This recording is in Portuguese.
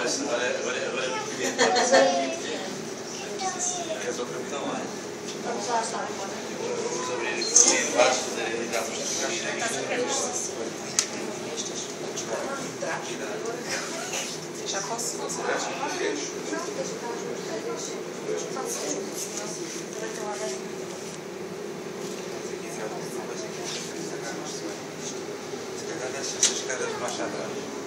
agora, agora, agora, agora é muito bem. Queres outra não lá? Vamos lá, está. Vamos abrir aqui embaixo, fazer já Já posso? Se calhar deixa essas caras mais atrás.